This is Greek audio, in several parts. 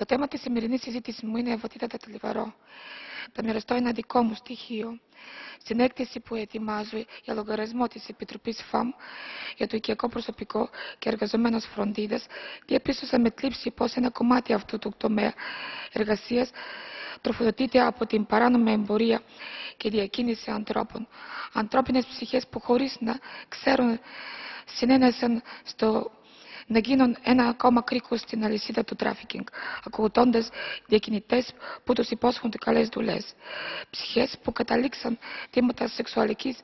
Το θέμα της σημερινής συζήτησης μου είναι βαθύτατα θλιβερό. Θα μοιραστώ ένα δικό μου στοιχείο. Στην έκθεση που ετοιμάζω για λογαριασμό της Επιτροπής ΦΑΜ για το οικιακό προσωπικό και εργαζομένος φροντίδας, διαπίστωσα με θλίψη πως ένα κομμάτι αυτού του τομέα εργασίας τροφοδοτείται από την παράνομη εμπορία και διακίνηση ανθρώπων. Ανθρώπινες ψυχές που χωρίς να ξέρουν συνένεσαν στο να γίνουν ένα ακόμα κρίκο στην αλυσίδα του τράφικινγκ, ακολουθώντας διακινητές που τους υπόσχονται καλές δουλειές. Ψυχές που καταλήξαν θύματα σεξουαλικής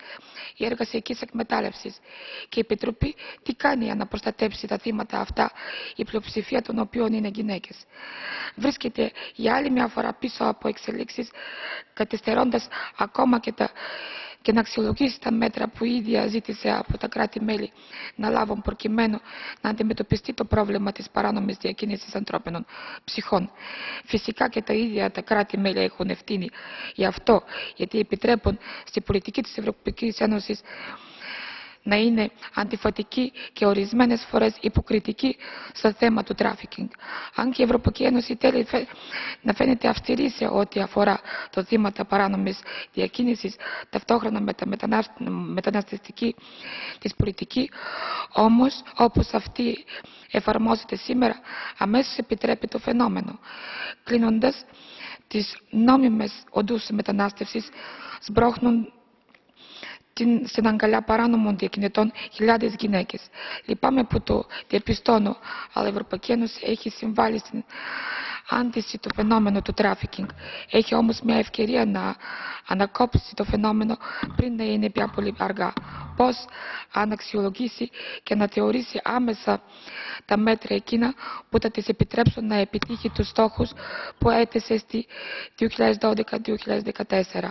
ή εργασιακής εκμετάλλευσης. Και η Επιτροπή τι κάνει για να προστατέψει τα θύματα αυτά, η πλειοψηφία των οποίων είναι γυναίκες. Βρίσκεται για άλλη μια φορά πίσω από εξελίξεις, καθυστερώντας ακόμα και τα και να αξιολογήσει τα μέτρα που η ίδια ζήτησε από τα κράτη-μέλη να λάβουν προκειμένου να αντιμετωπιστεί το πρόβλημα της παράνομης διακίνησης ανθρώπινων ψυχών. Φυσικά και τα ίδια τα κράτη-μέλη έχουν ευθύνη γι' αυτό, γιατί επιτρέπουν στη πολιτική της Ευρωπαϊκής Ένωσης να είναι αντιφατική και ορισμένες φορές υποκριτική στο θέμα του τράφικινγκ. Αν και η Ευρωπαϊκή Ένωση θέλει να φαίνεται αυστηρή σε ό,τι αφορά τα θύματα παράνομης διακίνησης, ταυτόχρονα με τη μεταναστευτική της πολιτική, όμως όπως αυτή εφαρμόζεται σήμερα, εμμέσως επιτρέπει το φαινόμενο. Κλείνοντας, τις νόμιμες οδούς μετανάστευσης σμπρώχνουν την, στην αγκαλιά παράνομων διακινητών χιλιάδες γυναίκες. Λυπάμαι που το διαπιστώνω, αλλά η Ευρωπαϊκή Ένωση έχει συμβάλει στην άνθιση του φαινόμενου του τράφικινγκ. Έχει όμως μια ευκαιρία να ανακόψει το φαινόμενο πριν να είναι πια πολύ αργά. Πώς αν αξιολογήσει και να θεωρήσει άμεσα τα μέτρα εκείνα που θα της επιτρέψουν να επιτύχει τους στόχους που έθεσε στη 2012-2014.